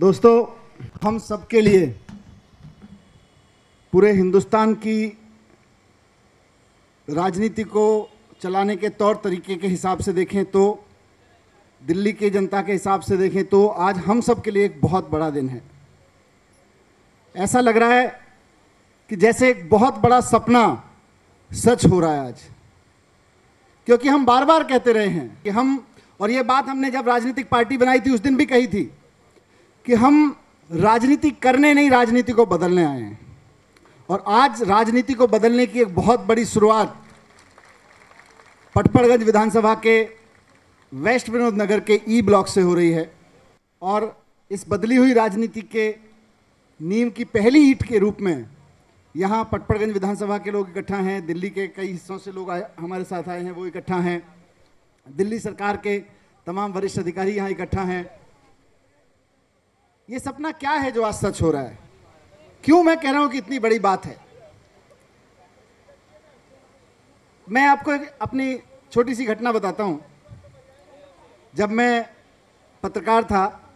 दोस्तों, हम सबके लिए पूरे हिंदुस्तान की राजनीति को चलाने के तौर तरीके के हिसाब से देखें तो दिल्ली की जनता के हिसाब से देखें तो आज हम सब के लिए एक बहुत बड़ा दिन है। ऐसा लग रहा है कि जैसे एक बहुत बड़ा सपना सच हो रहा है आज। क्योंकि हम बार बार कहते रहे हैं कि हम, और ये बात हमने जब राजनीतिक पार्टी बनाई थी, उस दिन भी कही थी कि हम राजनीति करने नहीं, राजनीति को बदलने आए हैं। और आज राजनीति को बदलने की एक बहुत बड़ी शुरुआत पटपड़गंज विधानसभा के वेस्ट विनोद नगर के ई ब्लॉक से हो रही है। और इस बदली हुई राजनीति के नींव की पहली ईट के रूप में यहाँ पटपड़गंज विधानसभा के लोग इकट्ठा हैं, दिल्ली के कई हिस्सों से लोग आए, हमारे साथ आए हैं, वो इकट्ठा हैं। दिल्ली सरकार के तमाम वरिष्ठ अधिकारी यहाँ इकट्ठा हैं। ये सपना क्या है जो आज सच हो रहा है? क्यों मैं कह रहा हूँ कि इतनी बड़ी बात है? मैं आपको एक अपनी छोटी सी घटना बताता हूँ। जब मैं पत्रकार था,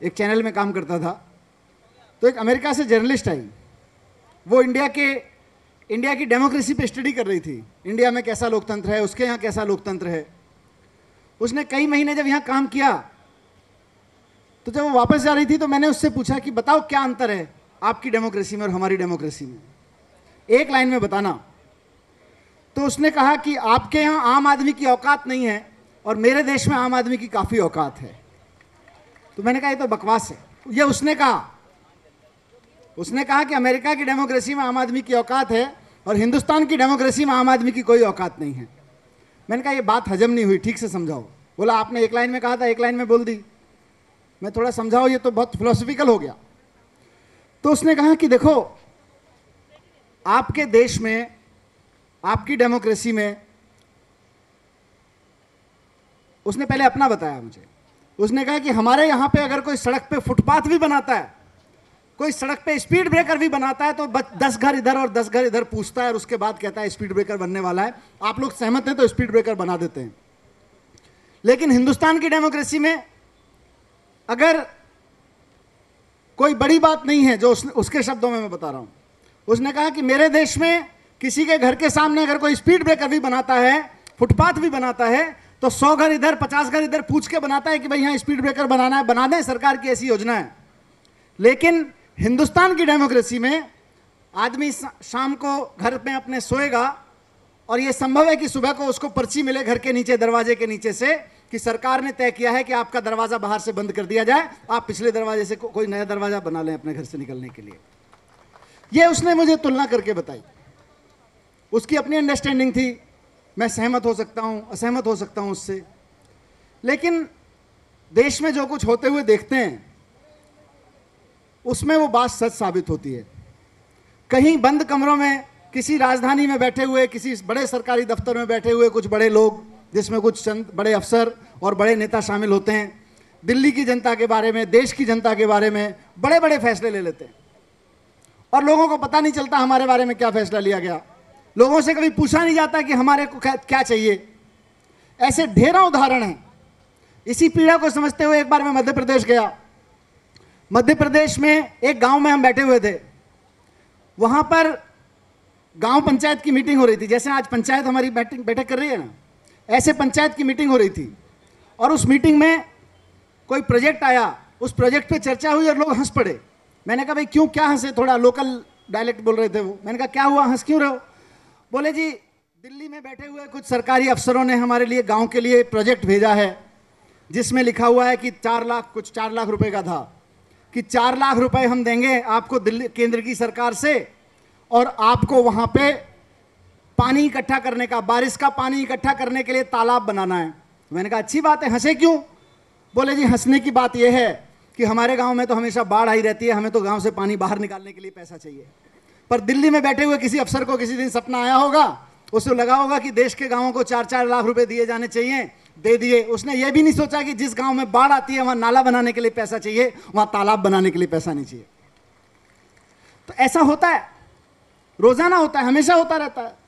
एक चैनल में काम करता था तो एक अमेरिका से जर्नलिस्ट आई। वो इंडिया के, इंडिया की डेमोक्रेसी पे स्टडी कर रही थी। इंडिया में कैसा लोकतंत्र है, उसके यहाँ कैसा लोकतंत्र है। उसने कई महीने जब यहाँ काम किया तो जब वो वापस जा रही थी तो मैंने उससे पूछा कि बताओ क्या अंतर है आपकी डेमोक्रेसी में और हमारी डेमोक्रेसी में? एक लाइन में बताना। तो उसने कहा कि आपके यहाँ आम आदमी की औकात नहीं है और मेरे देश में आम आदमी की काफ़ी औकात है। तो मैंने कहा, ये तो बकवास है। ये उसने कहा। उसने कहा कि अमेरिका की डेमोक्रेसी में आम आदमी की औकात है और हिंदुस्तान की डेमोक्रेसी में आम आदमी की कोई औकात नहीं है। मैंने कहा, ये बात हजम नहीं हुई, ठीक से समझाओ। बोला, आपने एक लाइन में कहा था, एक लाइन में बोल दी। मैं थोड़ा समझाओ ये तो बहुत फिलोसफिकल हो गया। तो उसने कहा कि देखो, आपके देश में, आपकी डेमोक्रेसी में, उसने पहले अपना बताया मुझे। उसने कहा कि हमारे यहाँ पे अगर कोई सड़क पे फुटपाथ भी बनाता है, कोई सड़क पे स्पीड ब्रेकर भी बनाता है तो दस घर इधर और दस घर इधर पूछता है और उसके बाद कहता है स्पीड ब्रेकर बनने वाला है। आप लोग सहमत हैं तो स्पीड ब्रेकर बना देते हैं। लेकिन हिंदुस्तान की डेमोक्रेसी में अगर कोई बड़ी बात नहीं है जो उस, उसके शब्दों में मैं बता रहा हूँ। उसने कहा कि मेरे देश में किसी के घर के सामने अगर कोई स्पीड ब्रेकर भी बनाता है फुटपाथ भी बनाता है तो सौ घर इधर पचास घर इधर पूछ के बनाता है कि भाई यहाँ स्पीड ब्रेकर बनाना है बना दें सरकार की ऐसी योजना है। लेकिन हिंदुस्तान की डेमोक्रेसी में आदमी शाम को घर में अपने सोएगा और यह संभव है कि सुबह को उसको पर्ची मिले घर के नीचे दरवाजे के नीचे से कि सरकार ने तय किया है कि आपका दरवाज़ा बाहर से बंद कर दिया जाए। आप पिछले दरवाजे से को, कोई नया दरवाज़ा बना लें अपने घर से निकलने के लिए। यह उसने मुझे तुलना करके बताई। उसकी अपनी अंडरस्टैंडिंग थी। मैं सहमत हो सकता हूँ असहमत हो सकता हूँ उससे। लेकिन देश में जो कुछ होते हुए देखते हैं उसमें वो बात सच साबित होती है। कहीं बंद कमरों में किसी राजधानी में बैठे हुए किसी बड़े सरकारी दफ्तर में बैठे हुए कुछ बड़े लोग जिसमें कुछ चंद बड़े अफसर और बड़े नेता शामिल होते हैं। दिल्ली की जनता के बारे में, देश की जनता के बारे में बड़े बड़े फैसले ले लेते हैं। और लोगों को पता नहीं चलता हमारे बारे में क्या फैसला लिया गया। लोगों से कभी पूछा नहीं जाता कि हमारे को क्या चाहिए। ऐसे ढेरों उदाहरण हैं। इसी पीड़ा को समझते हुए एक बार मैं मध्य प्रदेश गया। मध्य प्रदेश में एक गाँव में हम बैठे हुए थे। वहाँ पर गाँव पंचायत की मीटिंग हो रही थी। जैसे आज पंचायत हमारी बैठक कर रही है ना? ऐसे पंचायत की मीटिंग हो रही थी और उस मीटिंग में कोई प्रोजेक्ट आया, उस प्रोजेक्ट पे चर्चा हुई और लोग हंस पड़े। मैंने कहा, भाई, क्यों क्या हंसे? थोड़ा लोकल डायलेक्ट बोल रहे थे वो। मैंने कहा, क्या हुआ? हंस क्यों रहे हो? बोले, जी, दिल्ली में बैठे हुए कुछ सरकारी अफसरों ने हमारे लिए गाँव के लिए प्रोजेक्ट भेजा है, जिसमें लिखा हुआ है कि चार लाख, कुछ चार लाख रुपए का था, कि चार लाख रुपए हम देंगे आपको दिल्ली, केंद्र की सरकार से और आपको वहाँ पे पानी इकट्ठा करने का, बारिश का पानी इकट्ठा करने के लिए तालाब बनाना है। मैंने कहा, अच्छी बात है, हंसे क्यों? बोले, जी, हंसने की बात यह है कि हमारे गाँव में तो हमेशा बाढ़ आई रहती है, हमें तो गाँव से पानी बाहर निकालने के लिए पैसा चाहिए। पर दिल्ली में बैठे हुए किसी अफसर को किसी दिन सपना आया होगा उसको लगा होगा कि देश के गाँवों को चार चार लाख रुपए दिए जाने चाहिए, दे दिए। उसने ये भी नहीं सोचा कि जिस गाँव में बाढ़ आती है, वहाँ नाला बनाने के लिए पैसा चाहिए, वहाँ तालाब बनाने के लिए पैसा नहीं चाहिए। तो ऐसा होता है, रोज़ाना होता है, हमेशा होता रहता है।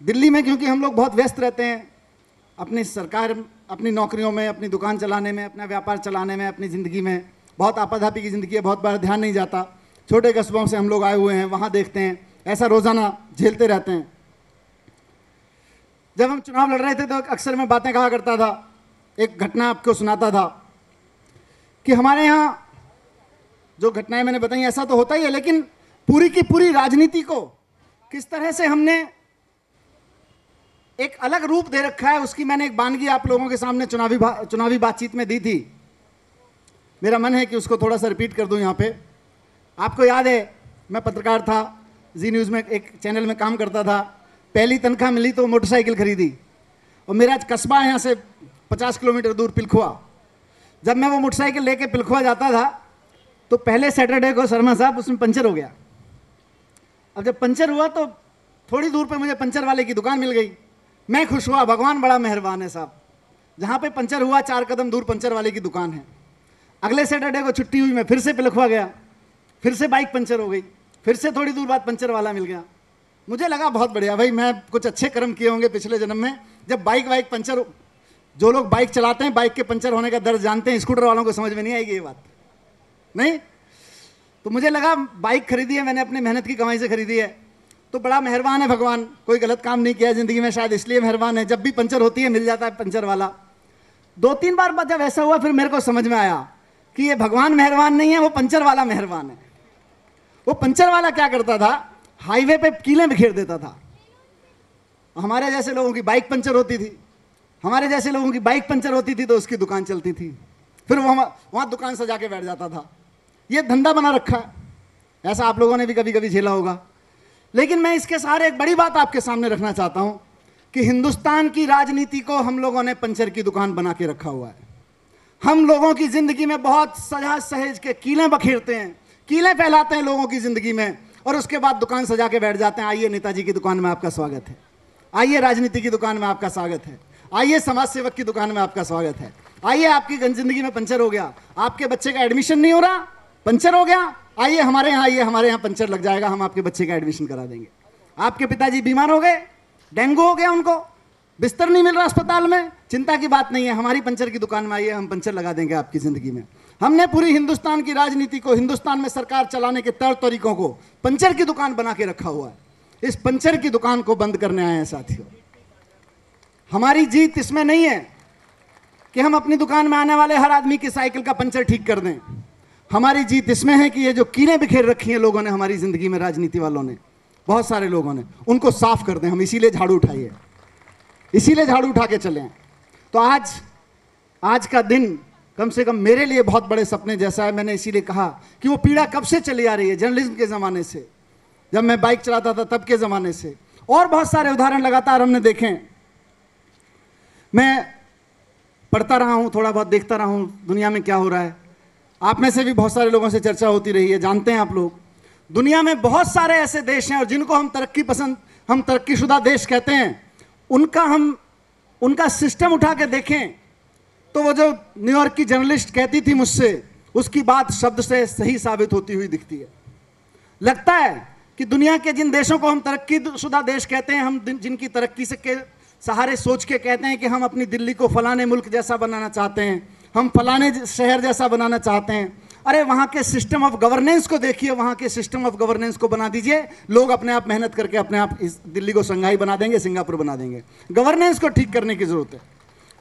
दिल्ली में क्योंकि हम लोग बहुत व्यस्त रहते हैं, अपनी सरकार, अपनी नौकरियों में, अपनी दुकान चलाने में, अपना व्यापार चलाने में, अपनी ज़िंदगी में, बहुत आपाधापी की ज़िंदगी है, बहुत बार ध्यान नहीं जाता। छोटे कस्बों से हम लोग आए हुए हैं, वहाँ देखते हैं, ऐसा रोज़ाना झेलते रहते हैं। जब हम चुनाव लड़ रहे थे तो अक्सर मैं बातें कहा करता था, एक घटना आपको सुनाता था, कि हमारे यहाँ जो घटनाएँ मैंने बताई, ऐसा तो होता ही है, लेकिन पूरी की पूरी राजनीति को किस तरह से हमने एक अलग रूप दे रखा है उसकी मैंने एक बानगी आप लोगों के सामने चुनावी बा, चुनावी बातचीत में दी थी। मेरा मन है कि उसको थोड़ा सा रिपीट कर दूँ यहाँ पे। आपको याद है मैं पत्रकार था जी न्यूज़ में एक चैनल में काम करता था। पहली तनख्वाह मिली तो मोटरसाइकिल खरीदी। और मेरा कस्बा है यहाँ से पचास किलोमीटर दूर पिलखुआ। जब मैं वो मोटरसाइकिल लेके पिलखुआ जाता था तो पहले सैटरडे को शर्मा साहब उसमें पंचर हो गया। अब जब पंचर हुआ तो थोड़ी दूर पे मुझे पंचर वाले की दुकान मिल गई। मैं खुश हुआ, भगवान बड़ा मेहरबान है साहब। जहाँ पे पंचर हुआ, चार कदम दूर पंचर वाले की दुकान है। अगले सैटरडे को छुट्टी हुई, मैं फिर से पिलखवा गया। फिर से बाइक पंचर हो गई। फिर से थोड़ी दूर बाद पंचर वाला मिल गया। मुझे लगा बहुत बढ़िया, भाई, मैं कुछ अच्छे कर्म किए होंगे पिछले जन्म में। जब बाइक वाइक पंचर, जो लोग बाइक चलाते हैं बाइक के पंचर होने का दर्द जानते हैं स्कूटर वालों को समझ में नहीं आएगी ये बात। नहीं? तो मुझे लगा बाइक खरीदी है, मैंने अपनी मेहनत की कमाई से खरीदी है। तो बड़ा मेहरबान है भगवान। कोई गलत काम नहीं किया ज़िंदगी में, शायद इसलिए मेहरबान है। जब भी पंचर होती है, मिल जाता है पंचर वाला। दो तीन बार बाद जब ऐसा हुआ, फिर मेरे को समझ में आया कि ये भगवान मेहरबान नहीं है, वो पंचर वाला मेहरबान है। वो पंचर वाला क्या करता था? हाईवे पे कीले बिखेर देता था। हमारे जैसे लोगों की बाइक पंचर होती थी। हमारे जैसे लोगों की बाइक पंचर होती थी तो उसकी दुकान चलती थी। फिर वो वहाँ दुकान सजा के बैठ जाता था। ये धंधा बना रखा है। ऐसा आप लोगों ने भी कभी कभी झेला होगा। लेकिन मैं इसके सहारे एक बड़ी बात आपके सामने रखना चाहता हूँ कि हिंदुस्तान की राजनीति को हम लोगों ने पंचर की दुकान बना के रखा हुआ है। हम लोगों की ज़िंदगी में बहुत सजा सहेज के कीलें बखेरते हैं, कीलें फैलाते हैं लोगों की ज़िंदगी में और उसके बाद दुकान सजा के बैठ जाते हैं। आइए नेताजी की दुकान में आपका स्वागत है। आइए राजनीति की दुकान में आपका स्वागत है। आइए समाज सेवक की दुकान में आपका स्वागत है। आइए आपकी ज़िंदगी में पंचर हो गया। आपके बच्चे का एडमिशन नहीं हो रहा। पंचर हो गया। आइए, हमारे यहाँ, आइए, हमारे यहाँ पंचर लग जाएगा, हम आपके बच्चे का एडमिशन करा देंगे। आपके पिताजी बीमार हो गए, डेंगू हो गया उनको, बिस्तर नहीं मिल रहा अस्पताल में, चिंता की बात नहीं है, हमारी पंचर की दुकान में आइए, हम पंचर लगा देंगे आपकी ज़िंदगी में। हमने पूरी हिंदुस्तान की राजनीति को, हिंदुस्तान में सरकार चलाने के तौर तरीकों को, पंचर की दुकान बना के रखा हुआ है। इस पंचर की दुकान को बंद करने आए हैं साथियों। हमारी जीत इसमें नहीं है कि हम अपनी दुकान में आने वाले हर आदमी की साइकिल का पंचर ठीक कर दें। हमारी जीत इसमें है कि ये जो कीड़े बिखेर रखी हैं लोगों ने हमारी ज़िंदगी में, राजनीति वालों ने, बहुत सारे लोगों ने, उनको साफ़ कर दें, हम इसीलिए झाड़ू उठाइए। इसीलिए झाड़ू उठा के चले। तो आज आज का दिन कम से कम मेरे लिए बहुत बड़े सपने जैसा है। मैंने इसीलिए कहा कि वो पीड़ा कब से चली आ रही है? जर्नलिज्म के ज़माने से, जब मैं बाइक चलाता था तब के ज़माने से। और बहुत सारे उदाहरण लगातार हमने देखे। मैं पढ़ता रहा हूँ, थोड़ा बहुत देखता रहा हूँ, दुनिया में क्या हो रहा है। आप में से भी बहुत सारे लोगों से चर्चा होती रही है, जानते हैं आप लोग। दुनिया में बहुत सारे ऐसे देश हैं और जिनको हम तरक्की पसंद, हम तरक्कीशुदा देश कहते हैं, उनका हम, उनका सिस्टम उठा के देखें तो वो जो न्यूयॉर्क की जर्नलिस्ट कहती थी मुझसे, उसकी बात शब्द से सही साबित होती हुई दिखती है। लगता है कि दुनिया के जिन देशों को हम तरक्की शुदा देश कहते हैं, हम जिनकी तरक्की से के सहारे सोच के कहते हैं कि हम अपनी दिल्ली को फलाने मुल्क जैसा बनाना चाहते हैं हम फलाने शहर जैसा बनाना चाहते हैं। अरे, वहाँ के सिस्टम ऑफ़ गवर्नेंस को देखिए, वहाँ के सिस्टम ऑफ़ गवर्नेंस को बना दीजिए। लोग अपने आप मेहनत करके अपने आप इस दिल्ली को संघाई बना देंगे, सिंगापुर बना देंगे। गवर्नेंस को ठीक करने की ज़रूरत है।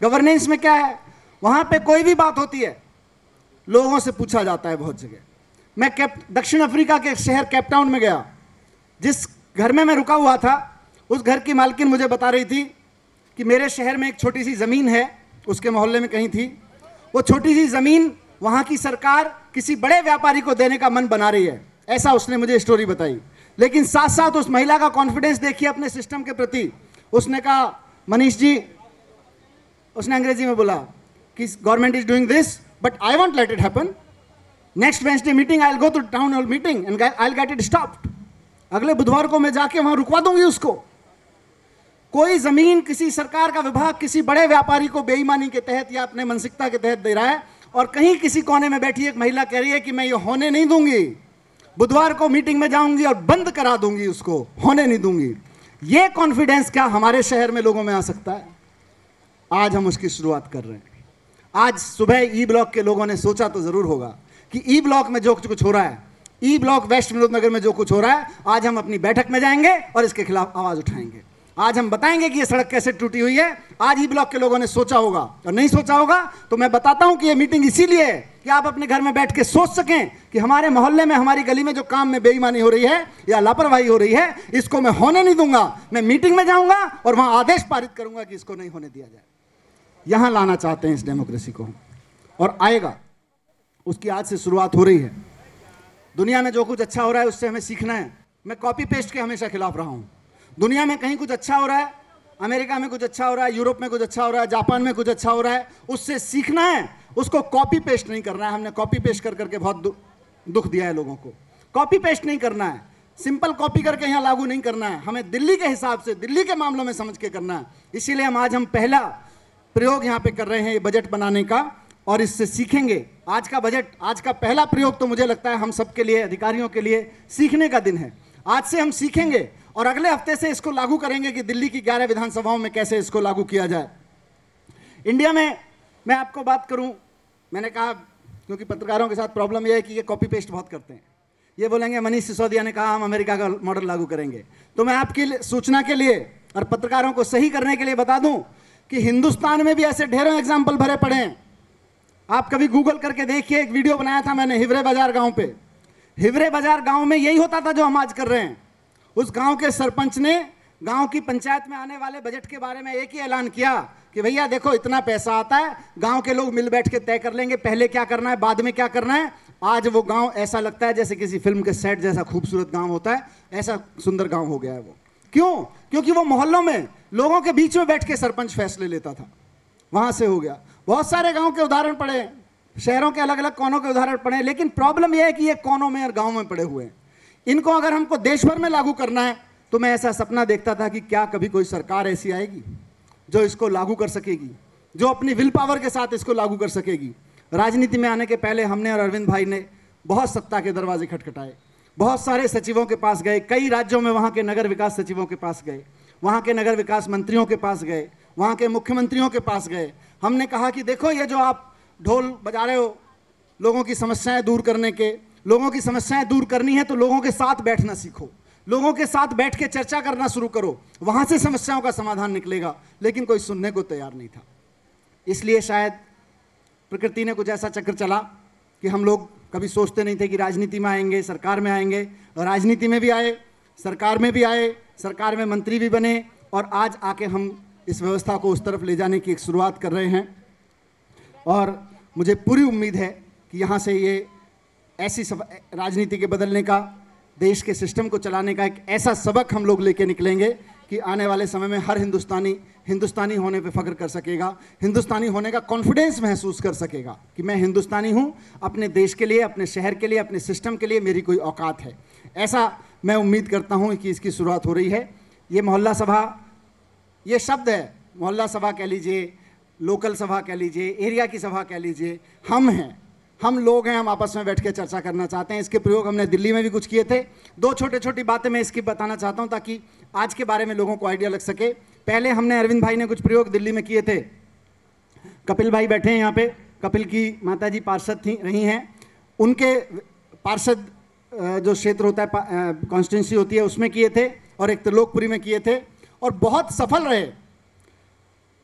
गवर्नेंस में क्या है? वहाँ पे कोई भी बात होती है, लोगों से पूछा जाता है बहुत जगह। मैं कैप, दक्षिण अफ्रीका के शहर कैपटाउन में गया। जिस घर में मैं रुका हुआ था, उस घर की मालकिन मुझे बता रही थी कि मेरे शहर में एक छोटी सी ज़मीन है, उसके मोहल्ले में कहीं थी। वो छोटी सी ज़मीन वहाँ की सरकार किसी बड़े व्यापारी को देने का मन बना रही है। ऐसा उसने मुझे स्टोरी बताई। लेकिन साथ साथ उस महिला का कॉन्फिडेंस देखिए अपने सिस्टम के प्रति। उसने कहा, मनीष जी, उसने अंग्रेज़ी में बोला कि government is doing this but I won't let it happen next Wednesday meeting I go to town hall meeting and I get it stopped अगले बुधवार को मैं जाके वहाँ रुकवा दूँगी उसको। कोई ज़मीन किसी सरकार का विभाग, किसी बड़े व्यापारी को बेईमानी के तहत या अपने मानसिकता के तहत दे रहा है और कहीं किसी कोने में बैठी एक महिला कह रही है कि मैं ये होने नहीं दूँगी, बुधवार को मीटिंग में जाऊँगी और बंद करा दूँगी उसको, होने नहीं दूँगी। ये कॉन्फिडेंस क्या हमारे शहर में लोगों में आ सकता है? आज हम उसकी शुरुआत कर रहे हैं। आज सुबह ई ब्लॉक के लोगों ने सोचा तो ज़रूर होगा कि ई ब्लॉक में जो कुछ हो रहा है E block west Vinod Nagar में जो कुछ हो रहा है, आज हम अपनी बैठक में जाएँगे और इसके खिलाफ आवाज़ उठाएँगे। आज हम बताएँगे कि ये सड़क कैसे टूटी हुई है। आज ही ब्लॉक के लोगों ने सोचा होगा। और नहीं सोचा होगा तो मैं बताता हूँ कि ये मीटिंग इसीलिए है कि आप अपने घर में बैठ के सोच सकें कि हमारे मोहल्ले में, हमारी गली में जो काम में बेईमानी हो रही है या लापरवाही हो रही है, इसको मैं होने नहीं दूँगा। मैं मीटिंग में जाऊँगा और वहाँ आदेश पारित करूँगा कि इसको नहीं होने दिया जाए। यहाँ लाना चाहते हैं इस डेमोक्रेसी को। और आएगा। उसकी आज से शुरुआत हो रही है। दुनिया में जो कुछ अच्छा हो रहा है, उससे हमें सीखना है। मैं कॉपी पेस्ट के हमेशा खिलाफ रहा हूँ। दुनिया में कहीं कुछ अच्छा हो रहा है अमेरिका में कुछ अच्छा हो रहा है यूरोप में कुछ अच्छा हो रहा है जापान में कुछ अच्छा हो रहा है उससे सीखना है उसको कॉपी पेस्ट नहीं करना है। हमने कॉपी पेस्ट कर करके बहुत दु, दुख दिया है लोगों को। कॉपी पेस्ट नहीं करना है। सिंपल कॉपी करके यहाँ लागू नहीं करना है। हमें दिल्ली के हिसाब से दिल्ली के मामलों में समझ के करना है। इसीलिए हम आज हम पहला प्रयोग यहाँ पे कर रहे हैं ये बजट बनाने का और इससे सीखेंगे। आज का बजट आज का पहला प्रयोग तो मुझे लगता है हम सबके लिए अधिकारियों के लिए सीखने का दिन है। आज से हम सीखेंगे और अगले हफ़्ते से इसको लागू करेंगे कि दिल्ली की ग्यारह विधानसभाओं में कैसे इसको लागू किया जाए। इंडिया में मैं आपको बात करूँ, मैंने कहा, क्योंकि पत्रकारों के साथ प्रॉब्लम यह है कि ये कॉपी पेस्ट बहुत करते हैं। ये बोलेंगे, मनीष सिसोदिया ने कहा, हम अमेरिका का मॉडल लागू करेंगे। तो मैं आपकी सूचना के लिए और पत्रकारों को सही करने के लिए बता दूँ कि हिंदुस्तान में भी ऐसे ढेरों एग्ज़ाम्पल भरे पड़े हैं। आप कभी गूगल करके देखिए, एक वीडियो बनाया था मैंने, हिवरे बाज़ार गाँव पे। हिवरे बाज़ार गाँव में यही होता था जो हम आज कर रहे हैं। उस गाँव के सरपंच ने गाँव की पंचायत में आने वाले बजट के बारे में एक ही ऐलान किया कि भैया देखो, इतना पैसा आता है, गाँव के लोग मिल बैठ के तय कर लेंगे, पहले क्या करना है, बाद में क्या करना है। आज वो गाँव ऐसा लगता है जैसे किसी फ़िल्म के सेट जैसा खूबसूरत गाँव होता है, ऐसा सुंदर गाँव हो गया है वो। क्यों? क्योंकि वो मोहल्लों में, लोगों के बीच में बैठ के सरपंच फैसले लेता था। वहाँ से हो गया। बहुत सारे गाँव के उदाहरण पड़े, शहरों के अलग अलग कोनों के उदाहरण पड़े, लेकिन प्रॉब्लम यह है कि ये कोनों में और गाँव में पड़े हुए हैं। इनको अगर हमको देश भर में लागू करना है तो मैं ऐसा सपना देखता था कि क्या कभी कोई सरकार ऐसी आएगी जो इसको लागू कर सकेगी, जो अपनी विल पावर के साथ इसको लागू कर सकेगी। राजनीति में आने के पहले हमने और अरविंद भाई ने बहुत सत्ता के दरवाजे खटखटाए। बहुत सारे सचिवों के पास गए, कई राज्यों में वहाँ के नगर विकास सचिवों के पास गए, वहाँ के नगर विकास मंत्रियों के पास गए, वहाँ के मुख्यमंत्रियों के पास गए। हमने कहा कि देखो ये जो आप ढोल बजा रहे हो लोगों की समस्याएँ दूर करने के लोगों की समस्याएँ दूर करनी है तो लोगों के साथ बैठना सीखो। लोगों के साथ बैठ के चर्चा करना शुरू करो। वहाँ से समस्याओं का समाधान निकलेगा, लेकिन कोई सुनने को तैयार नहीं था। इसलिए शायद प्रकृति ने कुछ ऐसा चक्र चला कि हम लोग कभी सोचते नहीं थे कि राजनीति में आएँगे, सरकार में आएँगे राजनीति में भी आए, सरकार में भी आए, सरकार में मंत्री भी बने, और आज आके हम इस व्यवस्था को उस तरफ़ ले जाने की एक शुरुआत कर रहे हैं। और मुझे पूरी उम्मीद है कि यहाँ से ये ऐसी राजनीति के बदलने का, देश के सिस्टम को चलाने का एक ऐसा सबक हम लोग लेके निकलेंगे कि आने वाले समय में हर हिंदुस्तानी हिंदुस्तानी होने पे फख्र कर सकेगा। हिंदुस्तानी होने का कॉन्फिडेंस महसूस कर सकेगा कि मैं हिंदुस्तानी हूँ, अपने देश के लिए, अपने शहर के लिए, अपने सिस्टम के लिए मेरी कोई औकात है। ऐसा मैं उम्मीद करता हूँ कि इसकी शुरुआत हो रही है। ये मोहल्ला सभा, ये शब्द है, मोहल्ला सभा कह लीजिए, लोकल सभा कह लीजिए, एरिया की सभा कह लीजिए, हम हैं। हम लोग हैं, हम आपस में बैठ के चर्चा करना चाहते हैं। इसके प्रयोग हमने दिल्ली में भी कुछ किए थे। दो छोटे छोटी बातें मैं इसकी बताना चाहता हूँ ताकि आज के बारे में लोगों को आइडिया लग सके। पहले हमने अरविंद भाई ने कुछ प्रयोग दिल्ली में किए थे। कपिल भाई बैठे हैं यहाँ पे। कपिल की माता जी पार्षद थी, रही हैं। उनके पार्षद जो क्षेत्र होता है कॉन्स्टिट्यूंसी होती है, उसमें किए थे और एक त्रिलोकपुरी में किए थे और बहुत सफल रहे।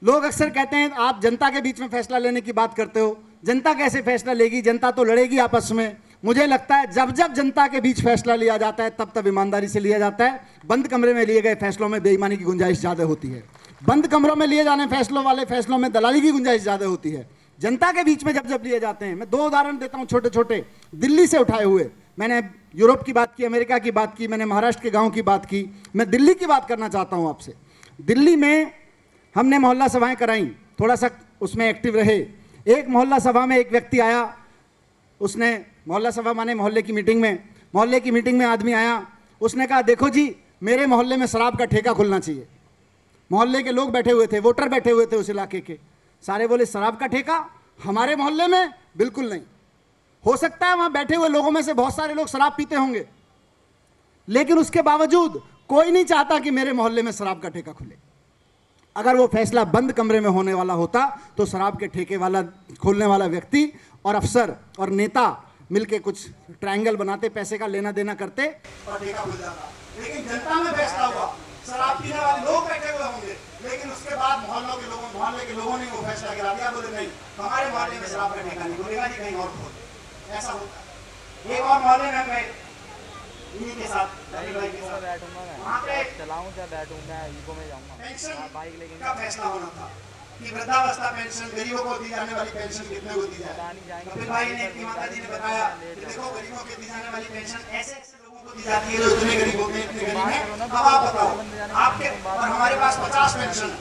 लोग अक्सर कहते हैं, आप जनता के बीच में फैसला लेने की बात करते हो जनता कैसे फैसला लेगी? जनता तो लड़ेगी आपस में। मुझे लगता है जब जब जनता के बीच फैसला लिया जाता है, तब तब ईमानदारी से लिया जाता है। बंद कमरे में लिए गए फैसलों में बेईमानी की गुंजाइश ज़्यादा होती है। बंद कमरों में लिए जाने फैसलों वाले फैसलों में दलाली की गुंजाइश ज़्यादा होती है। जनता के बीच में जब जब लिए जाते हैं, मैं दो उदाहरण देता हूँ छोटे छोटे दिल्ली से उठाए हुए। मैंने यूरोप की बात की, अमेरिका की बात की, मैंने महाराष्ट्र के गाँव की बात की। मैं दिल्ली की बात करना चाहता हूँ आपसे। दिल्ली में हमने मोहल्ला सभाएँ कराई। थोड़ा सा उसमें एक्टिव रहे। एक मोहल्ला सभा में एक व्यक्ति आया। उसने, मोहल्ला सभा माने मोहल्ले की मीटिंग में, मोहल्ले की मीटिंग में आदमी आया। उसने कहा, देखो जी, मेरे मोहल्ले में शराब का ठेका खुलना चाहिए। मोहल्ले के लोग बैठे हुए थे, वोटर बैठे हुए थे उस इलाके के। सारे बोले, शराब का ठेका? हमारे मोहल्ले में? बिल्कुल नहीं। हो सकता है वहाँ बैठे हुए लोगों में से बहुत सारे लोग शराब पीते होंगे। लेकिन उसके बावजूद कोई नहीं चाहता कि मेरे मोहल्ले में शराब का ठेका खुले। अगर वो फैसला बंद कमरे में होने वाला होता तो शराब के ठेके वाला, खोलने वाला व्यक्ति और अफसर और नेता मिलके कुछ ट्रायंगल बनाते, पैसे का लेना देना करते, और जाता। लेकिन जनता में फैसला हुआ। शराब पीने वाले लोग बैठे हुए होंगे, लेकिन उसके बाद मोहल्लों के लोगों, मोहल्ले के लोगों ने वो फैसला दिया, बोले, नहीं, हमारे मोहल्ले में शराब का ठेका नहीं जी कहीं और खोल ऐसा होता एक और मोहल्ले में इन्हीं के साथ भाई के साथ बैठूँगा पे मैं चाहे बैठूं मैं इको में जाऊँगा। पेंशन बाइक लेके का फैसला होना था कि वृद्धावस्था पेंशन गरीबों को दी जाने वाली पेंशन कितने को दी जाए कपिल भाई ने की माता जी ने बताया कि देखो गरीबों को दी जाने वाली पेंशन ऐसे ऐसे लोगों को दी जाती है जो इतने गरीब होते हैं इतने गरीब हैं अब आप बताओ आपके और हमारे पास पचास पेंशन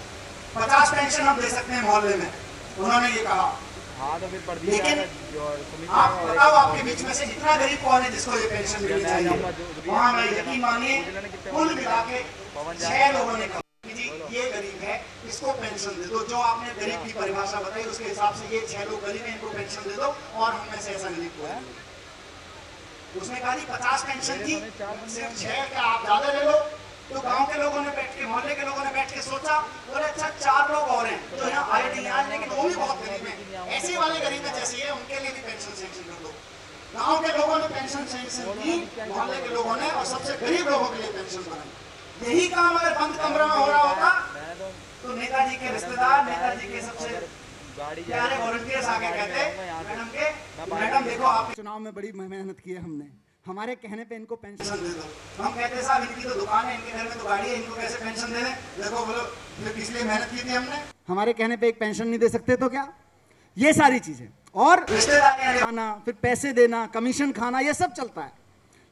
पचास पेंशन हम दे सकते हैं मोहल्ले में उन्होंने ये कहा हाँ तो फिर लेकिन आप बताओ आपके बीच में से जितना गरीब कौन है जिसको ये पेंशन मिलनी चाहिए? वहाँ मैं यकीन मानिए कुल मिला के छह लोगों ने कहा जी ये गरीब है इसको पेंशन दे दो। जो आपने गरीब की परिभाषा बताई उसके हिसाब से ये छह लोग गरीब हैं इनको पेंशन दे दो और हम से ऐसा गरीब नहीं। उसने कहा जी पचास पेंशन थी सिर्फ़ छह का आप ज़्यादा ले लो? तो गाँव के लोगों ने बैठ के, मोहल्ले के लोगों ने बैठ के सोचा, बोले अच्छा चार लोग और हैं, जो यहाँ आए नहीं आज लेकिन वो भी बहुत गरीब हैं। ऐसे वाले गरीब हैं जैसे है उनके लिए भी पेंशन सेंक्शन कर दो। गाँव के लोगों ने पेंशन सेंक्शन की, मोहल्ले के लोगों ने, और सबसे गरीब लोगों के लिए पेंशन बनाई। यही काम अगर बंद कमरे में हो रहा होता तो नेताजी के रिश्तेदार, नेताजी के सबसे प्यारे वॉलंटियर्स आके कहते मैडम के, मैडम देखो, आप चुनाव में बड़ी मेहनत की है हमने। हमारे कहने पे इनको पेंशन दे दो हम कहते साहब इनकी तो दुकान है इनके घर में तो गाड़ी है इनको कैसे पेंशन दे दें देखो बोलो पिछले मेहनत की थी हमने। हमारे कहने पे एक पेंशन नहीं दे सकते तो क्या? ये सारी चीज़ें। और खाना फिर पैसे देना कमीशन खाना ये सब चलता है।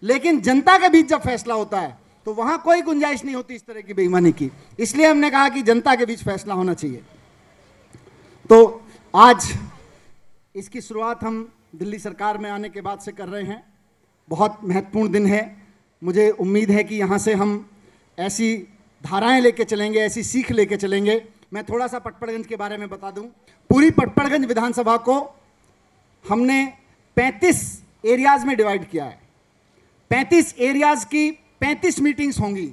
लेकिन जनता के बीच जब फैसला होता है तो वहाँ कोई गुंजाइश नहीं होती इस तरह की बेईमानी की। इसलिए हमने कहा कि जनता के बीच फैसला होना चाहिए। तो आज इसकी शुरुआत हम दिल्ली सरकार में आने के बाद से कर रहे हैं। बहुत महत्वपूर्ण दिन है। मुझे उम्मीद है कि यहाँ से हम ऐसी धाराएँ लेके चलेंगे, ऐसी सीख लेके चलेंगे। मैं थोड़ा सा पटपड़गंज के बारे में बता दूँ। पूरी पटपड़गंज विधानसभा को हमने 35 एरियाज़ में डिवाइड किया है। 35 एरियाज़ की 35 मीटिंग्स होंगी।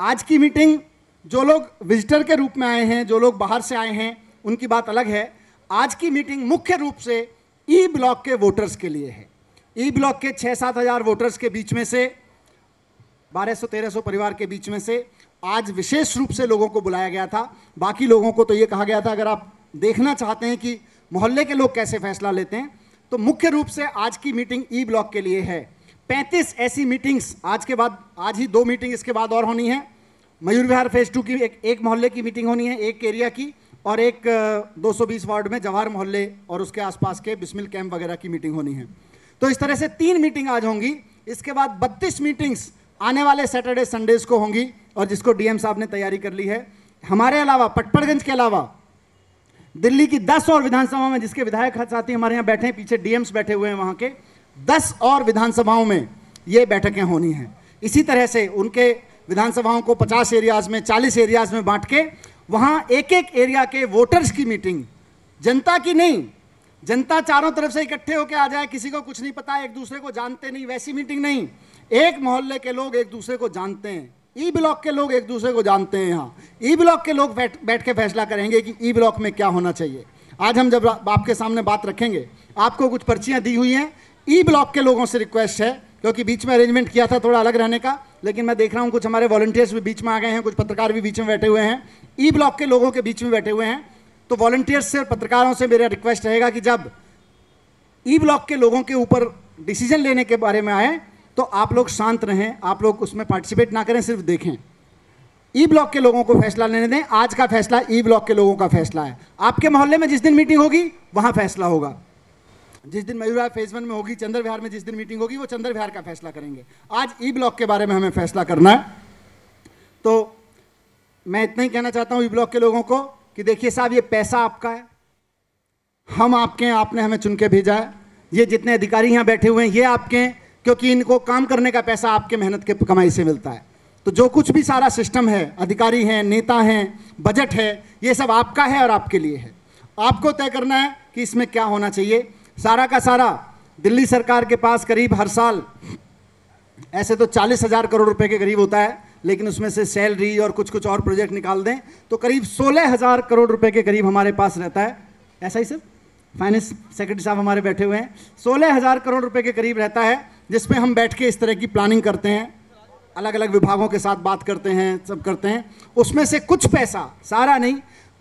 आज की मीटिंग जो लोग विजिटर के रूप में आए हैं, जो लोग बाहर से आए हैं, उनकी बात अलग है। आज की मीटिंग मुख्य रूप से ई ब्लॉक के वोटर्स के लिए है। ई ब्लॉक के छः सात हज़ार वोटर्स के बीच में से 1200 1300 परिवार के बीच में से आज विशेष रूप से लोगों को बुलाया गया था। बाकी लोगों को तो ये कहा गया था अगर आप देखना चाहते हैं कि मोहल्ले के लोग कैसे फैसला लेते हैं तो मुख्य रूप से आज की मीटिंग ई ब्लॉक के लिए है। 35 ऐसी मीटिंग्स आज के बाद आज ही दो मीटिंग इसके बाद और होनी है। मयूर विहार फ़ेज़ टू की एक एक मोहल्ले की मीटिंग होनी है एक एरिया की और एक अ, 220 वार्ड में जवाहर मोहल्ले और उसके आसपास के बिस्मिल कैंप वगैरह की मीटिंग होनी है। तो इस तरह से तीन मीटिंग आज होंगी। इसके बाद बत्तीस मीटिंग्स आने वाले सैटरडे संडेज को होंगी और जिसको डीएम साहब ने तैयारी कर ली है। हमारे अलावा, पटपड़गंज के अलावा, दिल्ली की 10 और विधानसभा में जिसके विधायक साथी हमारे यहाँ बैठे हैं, पीछे डीएम्स बैठे हुए हैं वहाँ के 10 और विधानसभाओं में ये बैठकें होनी हैं। इसी तरह से उनके विधानसभाओं को 50 एरियाज़ में 40 एरियाज़ में बांट के, वहाँ एक एक एरिया के वोटर्स की मीटिंग जनता की नहीं जनता चारों तरफ़ से इकट्ठे होकर आ जाए, किसी को कुछ नहीं पता, एक दूसरे को जानते नहीं, वैसी मीटिंग नहीं। एक मोहल्ले के लोग एक दूसरे को जानते हैं। ई ब्लॉक के लोग एक दूसरे को जानते हैं यहाँ ई ब्लॉक के लोग बैठ बैठ के फैसला करेंगे कि ई ब्लॉक में क्या होना चाहिए। आज हम जब आपके सामने बात रखेंगे, आपको कुछ पर्चियाँ दी हुई हैं। ई ब्लॉक के लोगों से रिक्वेस्ट है, क्योंकि बीच में अरेंजमेंट किया था थोड़ा अलग रहने का, लेकिन मैं देख रहा हूँ कुछ हमारे वॉलंटियर्स भी बीच में आ गए हैं, कुछ पत्रकार भी बीच में बैठे हुए हैं। ई ब्लॉक के लोगों के बीच में बैठे हुए हैं। तो वॉलंटियर्स से पत्रकारों से मेरा रिक्वेस्ट रहेगा कि जब ई ब्लॉक के लोगों के ऊपर डिसीज़न लेने के बारे में आए तो आप लोग शांत रहें, आप लोग उसमें पार्टिसिपेट ना करें, सिर्फ़ देखें। ई ब्लॉक के लोगों को फैसला लेने दें, आज का फैसला ई ब्लॉक के लोगों का फैसला है। आपके मोहल्ले में जिस दिन मीटिंग होगी, वहाँ फैसला होगा। जिस दिन मयूरा फ़ेज़ वन में होगी, चंद्र विहार में जिस दिन मीटिंग होगी, वो चंद्र विहार का फैसला करेंगे। आज ई ब्लॉक के बारे में हमें फैसला करना है। तो मैं इतना ही कहना चाहता हूँ ई ब्लॉक के लोगों को कि देखिए साहब, ये पैसा आपका है। हम आपके हैं, आपने हमें चुन के भेजा है। ये जितने अधिकारी यहाँ बैठे हुए हैं, ये आपके हैं, क्योंकि इनको काम करने का पैसा आपके मेहनत के कमाई से मिलता है। तो जो कुछ भी सारा सिस्टम है, अधिकारी हैं, नेता हैं, बजट है, ये सब आपका है और आपके लिए है। आपको तय करना है कि इसमें क्या होना चाहिए। सारा का सारा, दिल्ली सरकार के पास करीब हर साल ऐसे तो चालीस हज़ार करोड़ रुपए के करीब होता है। लेकिन उसमें से सैलरी और कुछ कुछ और प्रोजेक्ट निकाल दें तो करीब सोलह हज़ार करोड़ रुपए के करीब हमारे पास रहता है। ऐसा ही सर? फाइनेंस सेक्रेटरी साहब हमारे बैठे हुए हैं। सोलह हज़ार करोड़ रुपए के करीब रहता है, जिसमें हम बैठ के इस तरह की प्लानिंग करते हैं। अलग अलग विभागों के साथ बात करते हैं, सब करते हैं। उसमें से कुछ पैसा, सारा नहीं,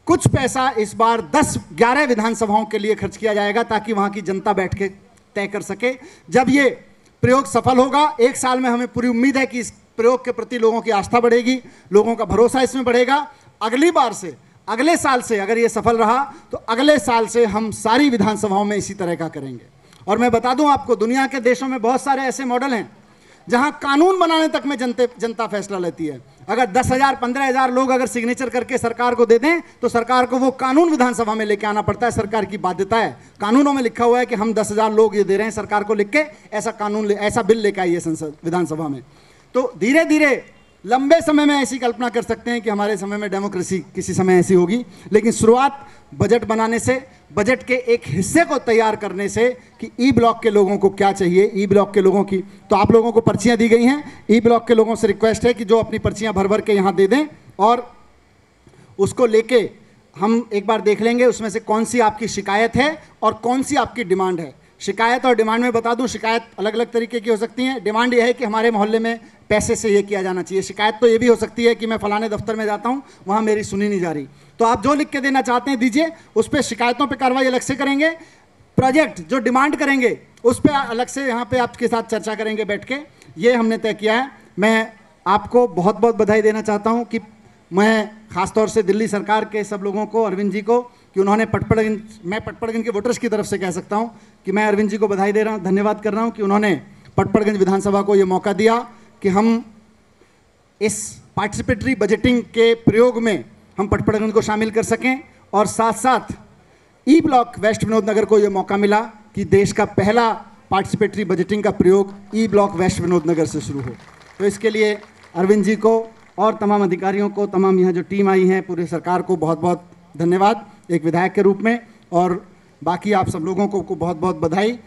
कुछ पैसा इस बार 10 11 विधानसभाओं के लिए खर्च किया जाएगा, ताकि वहाँ की जनता बैठ के तय कर सके। जब ये प्रयोग सफल होगा, एक साल में हमें पूरी उम्मीद है कि इस प्रयोग के प्रति लोगों की आस्था बढ़ेगी, लोगों का भरोसा इसमें बढ़ेगा। अगली बार से, अगले साल से अगर ये सफल रहा तो अगले साल से हम सारी विधानसभाओं में इसी तरह का करेंगे। और मैं बता दूँ आपको, दुनिया के देशों में बहुत सारे ऐसे मॉडल हैं, जहाँ कानून बनाने तक में जनते, जनता फैसला लेती है। अगर दस हज़ार, पंद्रह हज़ार लोग अगर सिग्नेचर करके सरकार को दे दें तो सरकार को वो कानून विधानसभा में लेके आना पड़ता है, सरकार की बाध्यता है। कानूनों में लिखा हुआ है कि हम दस हज़ार लोग ये दे रहे हैं सरकार को लिख के, ऐसा कानून ऐसा बिल लेके आइए संसद, विधानसभा में। तो धीरे धीरे लंबे समय में ऐसी कल्पना कर सकते हैं कि हमारे समय में डेमोक्रेसी किसी समय ऐसी होगी। लेकिन शुरुआत बजट बनाने से, बजट के एक हिस्से को तैयार करने से कि ई ब्लॉक के लोगों को क्या चाहिए, ई ब्लॉक के लोगों की तो आप लोगों को पर्चियाँ दी गई हैं। ई ब्लॉक के लोगों से रिक्वेस्ट है कि जो अपनी पर्चियाँ भर भर के यहाँ दे दें और उसको लेके हम एक बार देख लेंगे उसमें से कौन सी आपकी शिकायत है और कौन सी आपकी डिमांड है। शिकायत और डिमांड में बता दूँ, शिकायत अलग अलग तरीके की हो सकती हैं। डिमांड यह है कि हमारे मोहल्ले में पैसे से ये किया जाना चाहिए। शिकायत तो ये भी हो सकती है कि मैं फलाने दफ्तर में जाता हूँ, वहाँ मेरी सुनी नहीं जा रही। तो आप जो लिख के देना चाहते हैं, दीजिए, उस पर शिकायतों पर कार्रवाई अलग से करेंगे। प्रोजेक्ट जो डिमांड करेंगे, उस पर अलग से यहाँ पर आपके साथ चर्चा करेंगे बैठ के। ये हमने तय किया है। मैं आपको बहुत बहुत बधाई देना चाहता हूँ कि मैं खासतौर से दिल्ली सरकार के सब लोगों को, अरविंद जी को कि उन्होंने पटपड़गंज मैं पटपड़गंज के वोटर्स की तरफ़ से कह सकता हूँ कि मैं अरविंद जी को बधाई दे रहा हूँ, धन्यवाद कर रहा हूँ कि उन्होंने पटपड़गंज विधानसभा को ये मौका दिया कि हम इस पार्टिसिपेटरी बजटिंग के प्रयोग में हम पटपड़गंज को शामिल कर सकें और साथ साथ E block west Vinod Nagar को ये मौका मिला कि देश का पहला पार्टिसिपेटरी बजटिंग का प्रयोग E block west Vinod Nagar से शुरू हो। तो इसके लिए अरविंद जी को और तमाम अधिकारियों को, तमाम यहाँ जो टीम आई है, पूरे सरकार को बहुत बहुत धन्यवाद। एक विधायक के रूप में और बाकी आप सब लोगों को, को बहुत बहुत बधाई।